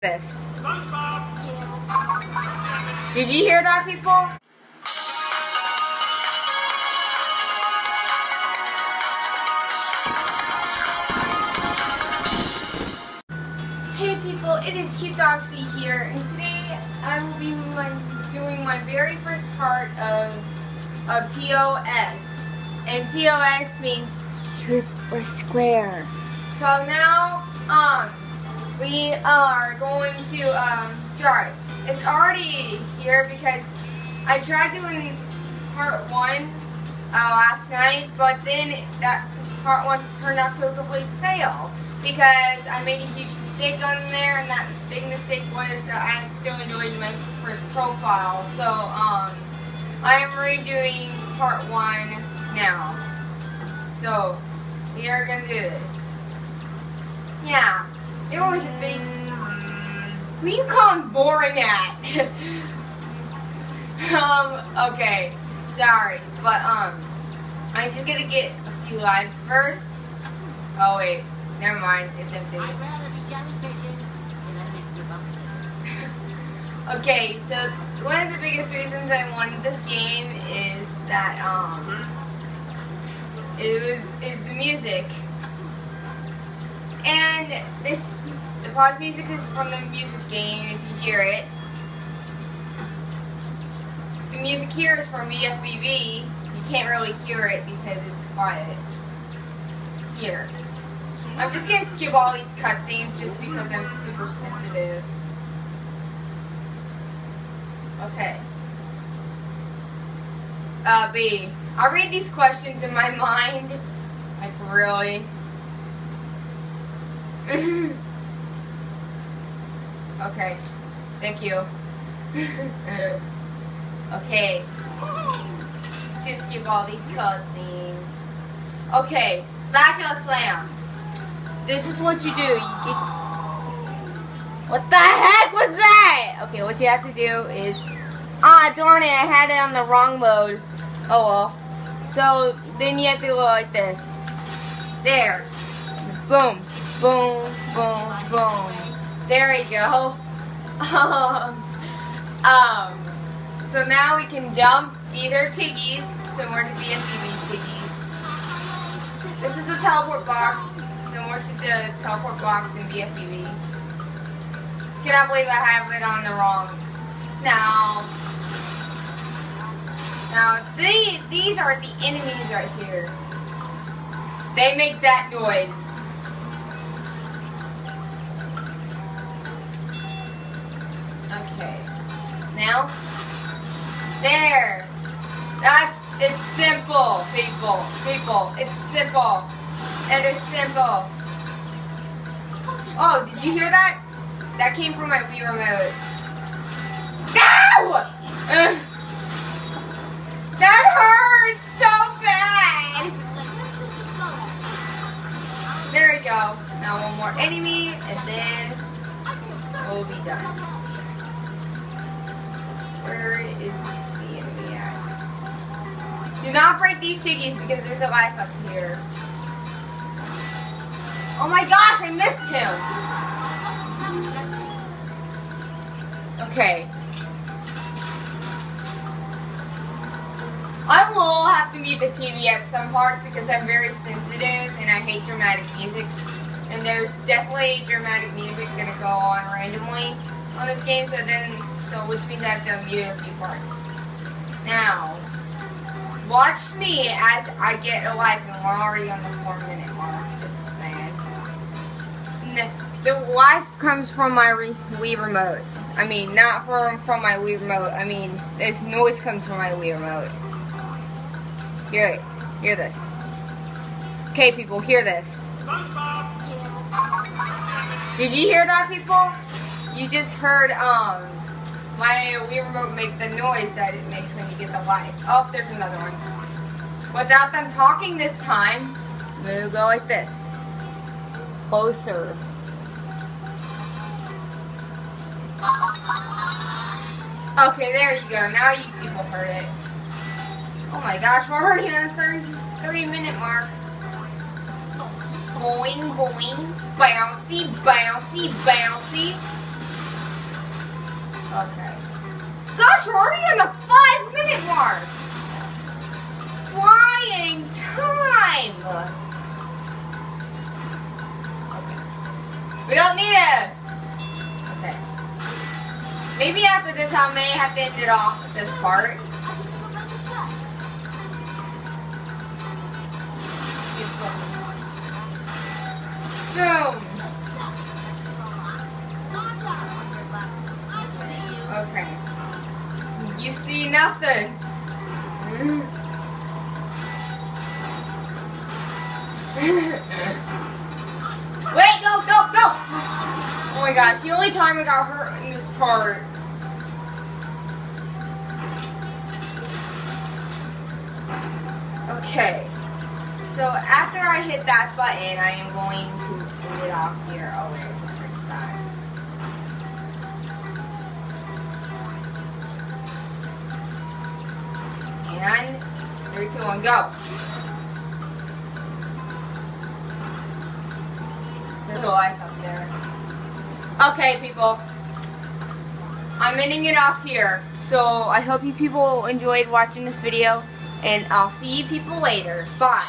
this. Did you hear that, people? Hey people, it is Cute Doxie here, and today I will be my, doing my very first part of of TOS, and TOS means Truth or square? So now, um, we are going to um, start. It's already here because I tried doing part one uh, last night, but then that part one turned out to a complete fail because I made a huge mistake on there, and that big mistake was that I accidentally deleted my first profile. So, um, I am redoing part one now. So, we are gonna do this. Yeah, it was a big. Who you calling boring at? um, okay, sorry, but um, I'm just gonna get a few lives first. Oh wait, never mind, it's empty. I'd rather be jellyfishing than having to give up. Okay, so one of the biggest reasons I wanted this game is that um, it was is the music, and pause music is from the music game. If you hear it, the music here is from BFBB. You can't really hear it because it's quiet. Here, I'm just gonna skip all these cutscenes just because I'm super sensitive. Okay. Uh, B. I read these questions in my mind. Like, really? okay. Thank you. okay. Just gonna skip all these cutscenes. Okay, Spatula Slam. This is what you do. You get. What the heck was that? Okay, what you have to do is. Ah, darn it, I had it on the wrong mode. Oh well. So then you have to go like this. There. Boom. Boom. Boom. Boom. There you go. Um, um, so now we can jump. These are Tikis, similar to BFBB Tikis. This is a teleport box, similar to the teleport box in BFBB. Cannot believe I have it on the wrong. Now, now they, these are the enemies right here. They make that noise. Now, there. That's, it's simple, people. People, it's simple. It is simple. Oh, did you hear that? That came from my Wii remote. No! Ugh. that hurts so bad. There you go. Now one more enemy, and then we'll be done. Where is the enemy at? Do not break these tikis because there's a life up here. Oh my gosh, I missed him. Okay. I will have to mute the TV at some parts because I'm very sensitive and I hate dramatic music. And there's definitely dramatic music gonna go on randomly on this game, so then, so which means I have to mute a few parts. Now, watch me as I get a life, and we're already on the four minute mark. Just saying. The life comes from my Wii remote. I mean, not from from my Wii remote. I mean, this noise comes from my Wii remote. Hear it. Hear this. Okay, people, hear this. Did you hear that, people? You just heard um my Wii remote make the noise that it makes when you get the life. Oh, there's another one. Without them talking this time, we'll go like this. Closer. Okay, there you go. Now you people heard it. Oh my gosh, we're already on the three minute mark. Boing, boing, bouncy, bouncy, bouncy. Okay. Gosh, we're already on the five minute mark. Flying time. We don't need it. Okay. Maybe after this, I may have to end it off this part. Boom. Okay. You see nothing. Wait, go, go, go! Oh my gosh, the only time I got hurt in this part. Okay. So after I hit that button, I am going to end it off here. One, go. There's a life up there. Okay, people. I'm ending it off here. So I hope you people enjoyed watching this video. And I'll see you people later. Bye.